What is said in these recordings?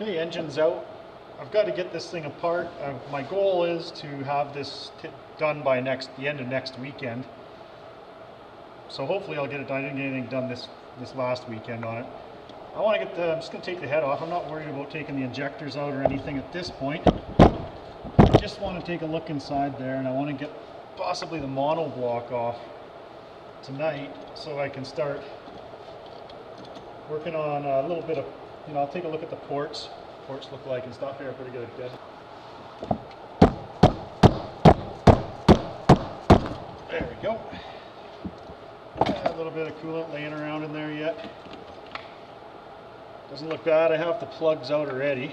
Okay, engine's out. I've got to get this thing apart. Uh, my goal is to have this done by next the end of next weekend. So hopefully I'll get it done. I didn't get anything done this this last weekend on it. I want to get the. I'm just going to take the head off. I'm not worried about taking the injectors out or anything at this point. I just want to take a look inside there, and I want to get possibly the mono block off tonight, so I can start working on a little bit of. You know, I'll take a look at the ports. Ports look like and stuff here. Pretty good. There we go. A little bit of coolant laying around in there yet. Doesn't look bad. I have the plugs out already.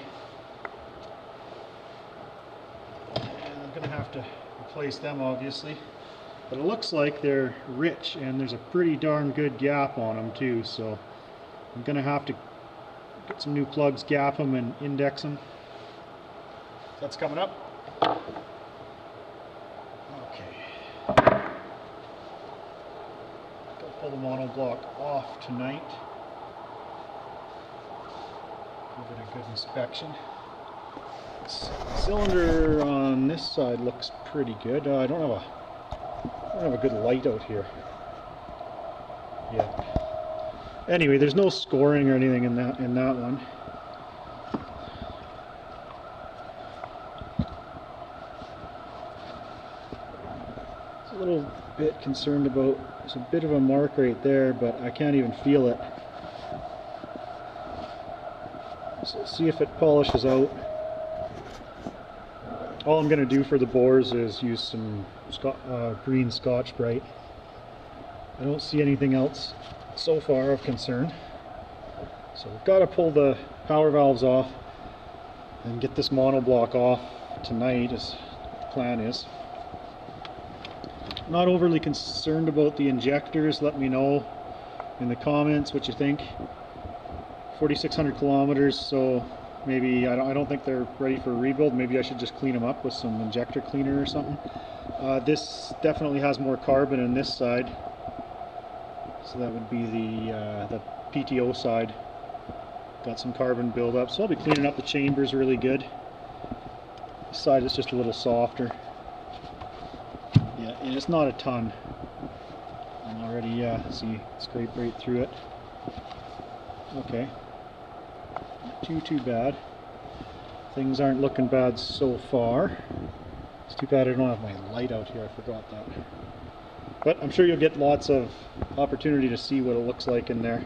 And I'm going to have to replace them obviously. But it looks like they're rich and there's a pretty darn good gap on them too. So I'm going to have to get some new plugs, gap them and index them. That's coming up. Okay. Gotta pull the mono block off tonight. Give it a good inspection. C- Cylinder on this side looks pretty good. Uh, I don't have a I don't have a good light out here. Yeah. Anyway, there's no scoring or anything in that in that one. It's a little bit concerned about there's a bit of a mark right there, but I can't even feel it. So see if it polishes out. All I'm going to do for the bores is use some uh, green Scotch Brite. I don't see anything else so far of concern. So we've got to pull the power valves off and get this monoblock off tonight as the plan is. Not overly concerned about the injectors. Let me know in the comments what you think. 4,600 kilometers, so maybe I don't, I don't think they're ready for a rebuild. Maybe I should just clean them up with some injector cleaner or something. Uh, this definitely has more carbon in this side, so that would be the uh, the PTO side. Got some carbon buildup, so I'll be cleaning up the chambers really good. This side is just a little softer. Yeah, and it's not a ton. And already, uh, see, scrape right through it. Okay. Not too, too bad. Things aren't looking bad so far. It's too bad I don't have my light out here, I forgot that. But I'm sure you'll get lots of opportunity to see what it looks like in there.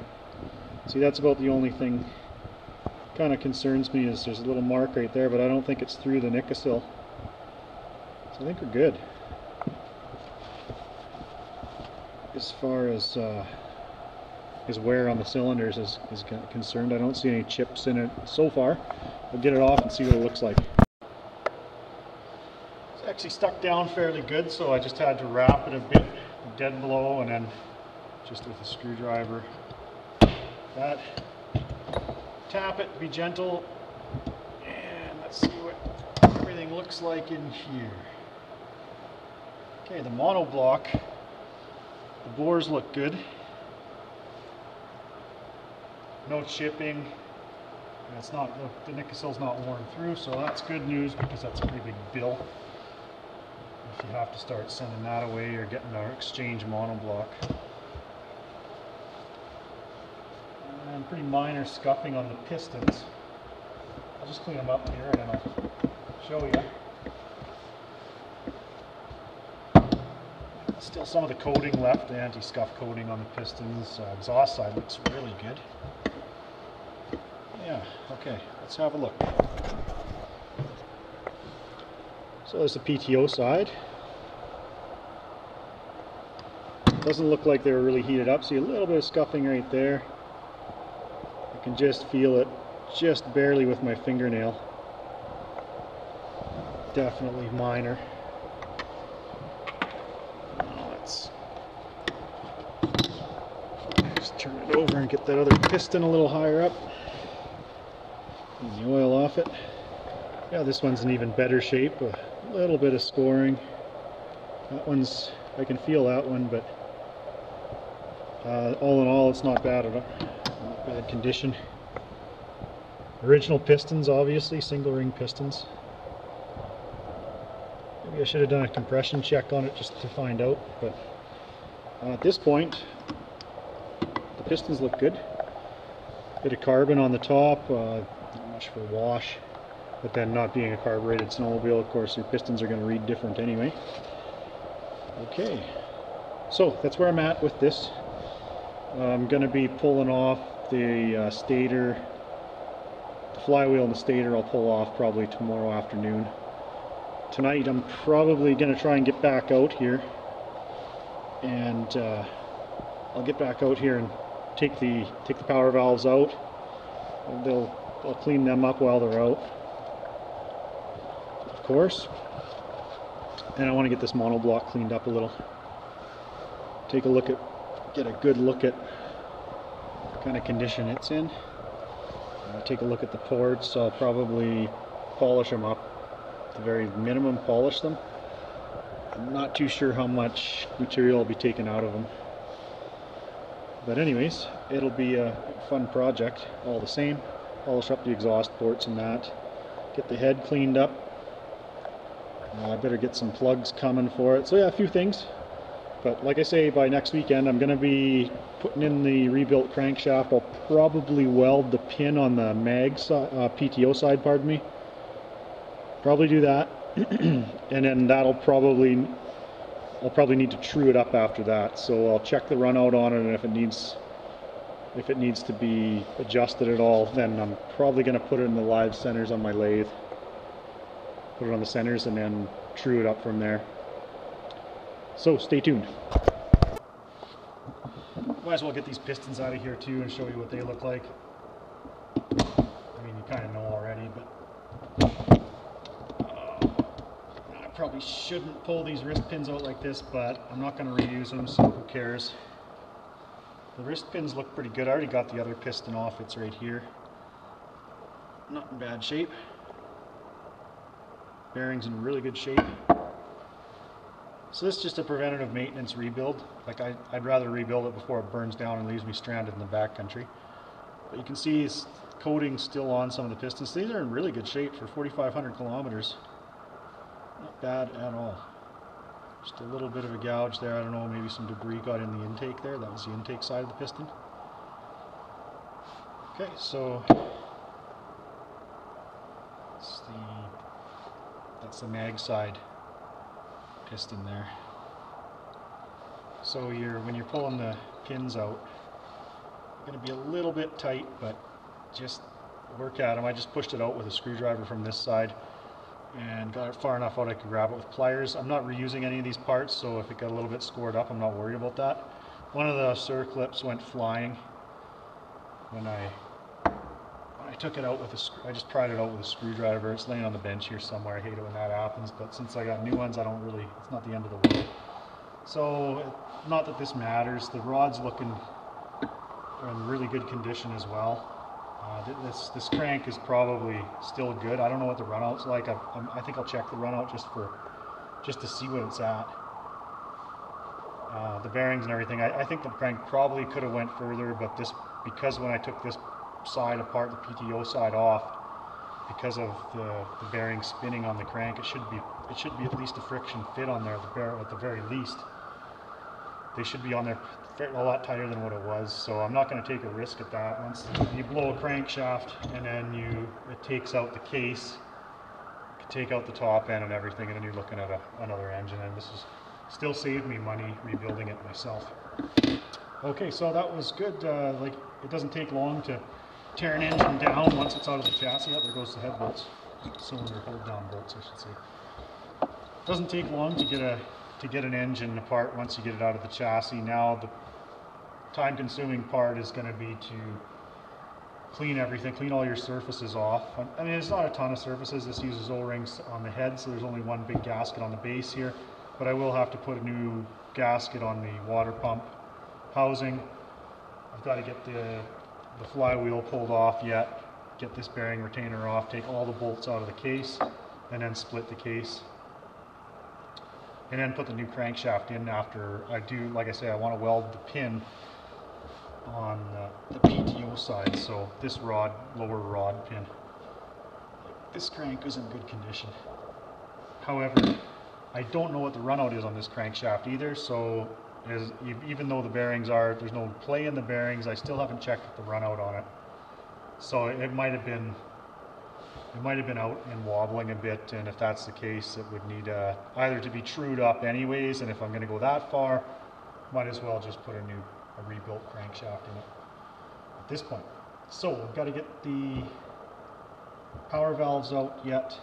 See, that's about the only thing kind of concerns me is there's a little mark right there, but I don't think it's through the Nikasil. So I think we're good. As far as uh, as wear on the cylinders is, is concerned, I don't see any chips in it so far. We'll get it off and see what it looks like. It's actually stuck down fairly good, so I just had to wrap it a bit, dead blow, and then just with a screwdriver. That. Tap it, be gentle, and let's see what everything looks like in here. Okay, the monoblock. The bores look good. No chipping. And It's not the, the Nikasil's not worn through, so that's good news because that's a pretty big bill. If you have to start sending that away or getting an exchange monoblock. And pretty minor scuffing on the pistons. I'll just clean them up here and I'll show you. Still some of the coating left, the anti-scuff coating on the pistons. Uh, exhaust side looks really good. Yeah, okay, let's have a look. So there's the PTO side. Doesn't look like they were really heated up. See a little bit of scuffing right there. I can just feel it just barely with my fingernail. Definitely minor. Oh, Let's just turn it over and get that other piston a little higher up. Clean the oil off it. Yeah, this one's in even better shape. A little bit of scoring. That one's, I can feel that one, but uh, all in all, it's not bad at all. Not bad condition. Original pistons, obviously, single ring pistons. Maybe I should have done a compression check on it just to find out, but uh, at this point, the pistons look good. Bit of carbon on the top, uh, not much for wash, but then not being a carbureted snowmobile, of course, your pistons are going to read different anyway. Okay, so that's where I'm at with this. I'm going to be pulling off the uh, stator, the flywheel and the stator I'll pull off probably tomorrow afternoon. Tonight I'm probably going to try and get back out here and uh, I'll get back out here and take the take the power valves out. They'll I'll clean them up while they're out, of course. And I want to get this monoblock cleaned up a little. Take a look at, get a good look at kind of condition it's in. Uh, take a look at the ports. I'll probably polish them up. At the very minimum, polish them. I'm not too sure how much material will be taken out of them. But anyways, it'll be a fun project all the same. Polish up the exhaust ports and that. Get the head cleaned up. Uh, I better get some plugs coming for it. So yeah, a few things. But like I say, by next weekend I'm going to be putting in the rebuilt crankshaft. I'll probably weld the pin on the mag si uh, PTO side, pardon me. Probably do that. and then that'll probably I'll probably need to true it up after that. So I'll check the run out on it, and if it needs if it needs to be adjusted at all, then I'm probably going to put it in the live centers on my lathe. Put it on the centers and then true it up from there. So stay tuned. Might as well get these pistons out of here too and show you what they look like. I mean, you kind of know already, but uh, I probably shouldn't pull these wrist pins out like this, but I'm not going to reuse them, so who cares. The wrist pins look pretty good. I already got the other piston off. It's right here. Not in bad shape. Bearings in really good shape. So this is just a preventative maintenance rebuild. Like I, would rather rebuild it before it burns down and leaves me stranded in the backcountry. But you can see it's coating still on some of the pistons. These are in really good shape for 4,500 kilometers. Not bad at all. Just a little bit of a gouge there. I don't know, maybe some debris got in the intake there. That was the intake side of the piston. Okay, so that's the that's the mag side piston there. So you're when you're pulling the pins out, it's going to be a little bit tight, but just work at them. I just pushed it out with a screwdriver from this side and got it far enough out I could grab it with pliers. I'm not reusing any of these parts, so if it got a little bit scored up, I'm not worried about that. One of the circlips went flying when I took it out with a I just pried it out with a screwdriver. It's laying on the bench here somewhere. I hate it when that happens, but since I got new ones, I don't really. It's not the end of the world. So, not that this matters. The rod's looking in really good condition as well. Uh, this this crank is probably still good. I don't know what the runout's like. I, I think I'll check the runout just for just to see what it's at. Uh, the bearings and everything. I, I, think the crank probably could have went further, but this because when I took this side apart, the PTO side off, because of the, the bearing spinning on the crank, it should be it should be at least a friction fit on there the, at the very least. They should be on there a lot tighter than what it was. So I'm not going to take a risk at that. Once you blow a crankshaft and then you it takes out the case, take out the top end and everything, and then you're looking at a, another engine. And this is still saved me money rebuilding it myself. Okay, so that was good. Uh, like it doesn't take long to tear an engine down once it's out of the chassis. There goes the head bolts, cylinder hold down bolts, I should say. It doesn't take long to get a to get an engine apart once you get it out of the chassis. Now the time consuming part is going to be to clean everything, clean all your surfaces off. I mean, it's not a ton of surfaces. This uses O-rings on the head, so there's only one big gasket on the base here. But I will have to put a new gasket on the water pump housing. I've got to get the, the flywheel pulled off yet, get this bearing retainer off, take all the bolts out of the case, and then split the case. And then put the new crankshaft in after I do, like I say, I want to weld the pin on the, the PTO side, so this rod, lower rod pin. This crank is in good condition. However, I don't know what the runout is on this crankshaft either, so e- even though the bearings are, there's no play in the bearings, I still haven't checked the runout on it. So it might have been, it might have been out and wobbling a bit, and if that's the case, it would need uh, either to be trued up anyways, and if I'm gonna go that far, might as well just put a new, a rebuilt crankshaft in it at this point. So, I've gotta get the power valves out yet,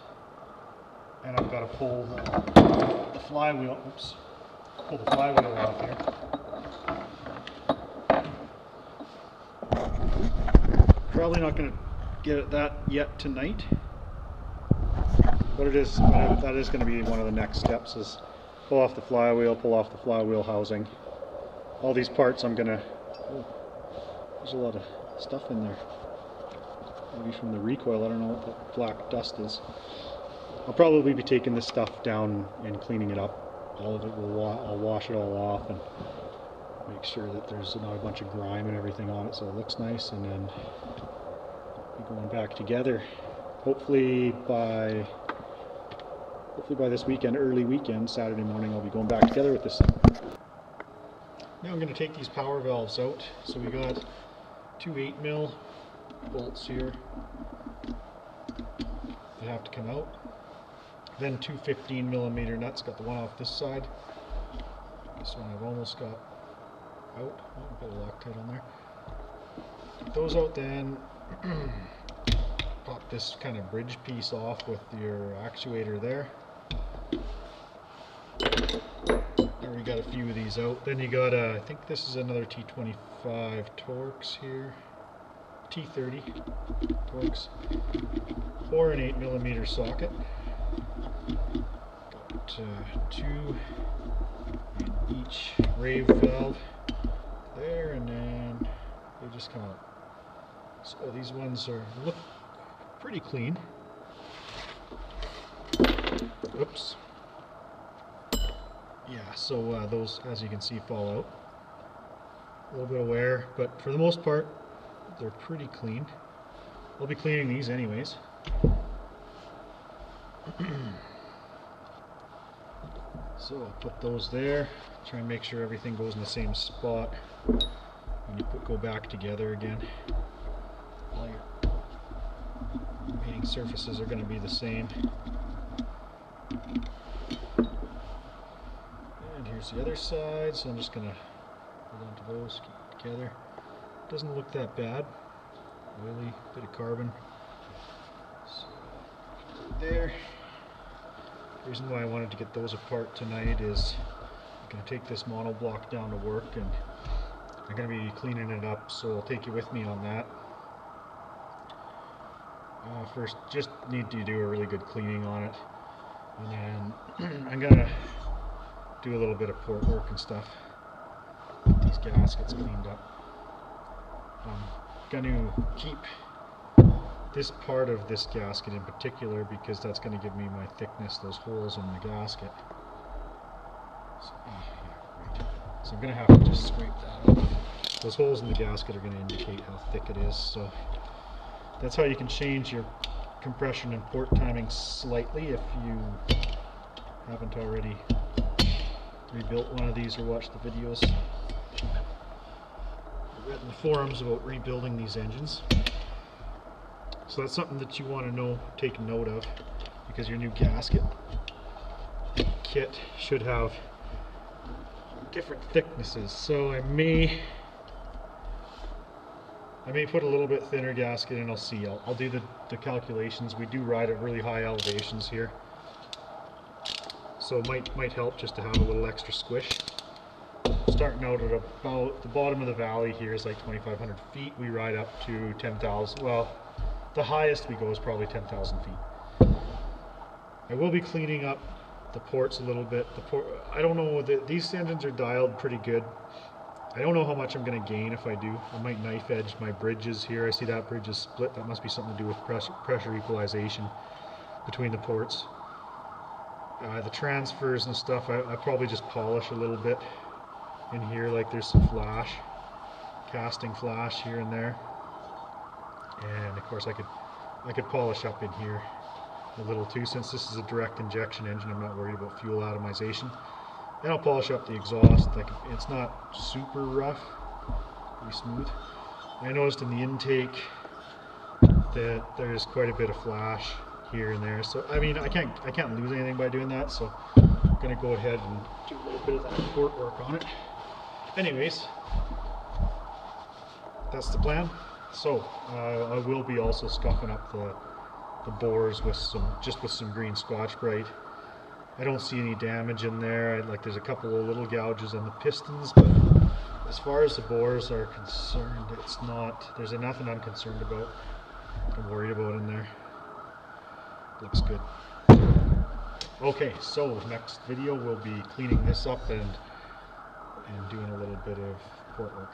and I've gotta pull the, the flywheel, oops, pull the flywheel off here. Probably not gonna get at that yet tonight. But it is, that is gonna be one of the next steps is pull off the flywheel, pull off the flywheel housing. All these parts I'm gonna, oh, there's a lot of stuff in there. Maybe from the recoil, I don't know what that black dust is. I'll probably be taking this stuff down and cleaning it up. All of it will, wa- I'll wash it all off and make sure that there's not a bunch of grime and everything on it so it looks nice and then be going back together. Hopefully by hopefully by this weekend, early weekend, Saturday morning, I'll be going back together with this. Now I'm going to take these power valves out. So we got two 8 mil bolts here they have to come out. Then two 15 millimeter nuts. Got the one off this side. This one I've almost got out. Oh, a bit of Loctite on there. Those out then. Pop this kind of bridge piece off with your actuator there. There we got a few of these out. Then you got, uh, I think this is another T25 Torx here. T30 Torx. Or an 8 millimeter socket. Got uh, two in each RAVE valve there, and then they just come out. So these ones are look pretty clean. Oops. Yeah, so uh, those, as you can see, fall out. A little bit of wear, but for the most part, they're pretty clean. I'll be cleaning these anyways. so I'll put those there. Try and make sure everything goes in the same spot when you put, go back together again. All your remaining surfaces are going to be the same. And here's the other side, so I'm just going to hold on to those, keep together. Doesn't look that bad. Oily, bit of carbon. So, there. The reason why I wanted to get those apart tonight is I'm going to take this monoblock down to work and I'm going to be cleaning it up, so I'll take you with me on that. Uh, first, just need to do a really good cleaning on it. And then I'm going to do a little bit of port work and stuff. Get these gaskets cleaned up. I'm going to keep this part of this gasket in particular because that's going to give me my thickness, those holes in the gasket. So. So I'm going to have to just scrape that off. Those holes in the gasket are going to indicate how thick it is. So that's how you can change your compression and port timing slightly if you haven't already rebuilt one of these or watched the videos. I've read in the forums about rebuilding these engines. That's something that you want to know, take note of, because your new gasket kit should have different thicknesses. So I may I may put a little bit thinner gasket and I'll see. I'll, I'll do the, the calculations. We do ride at really high elevations here. So it might, might help just to have a little extra squish. Starting out at about the bottom of the valley here is like 2,500 feet. We ride up to 10,000. Well, the highest we go is probably 10,000 feet. I will be cleaning up the ports a little bit. The port, I don't know, the, these engines are dialed pretty good. I don't know how much I'm going to gain if I do. I might knife edge my bridges here. I see that bridge is split. That must be something to do with pressure, pressure equalization between the ports. Uh, the transfers and stuff, I, I probably just polish a little bit in here like there's some flash. casting flash here and there. And of course I could I could polish up in here a little too since this is a direct injection engine I'm not worried about fuel atomization. And I'll polish up the exhaust. Like it's not super rough, pretty smooth. I noticed in the intake that there's quite a bit of flash here and there. So I mean I can't I can't lose anything by doing that. So I'm gonna go ahead and do a little bit of that port work on it. Anyways, that's the plan. So uh, I will be also scuffing up the the bores with some just with some green Scotch Brite. I don't see any damage in there. I, like there's a couple of little gouges on the pistons, but as far as the bores are concerned, it's not. There's nothing I'm concerned about. I'm worried about in there. Looks good. Okay, so next video we'll be cleaning this up and and doing a little bit of port work.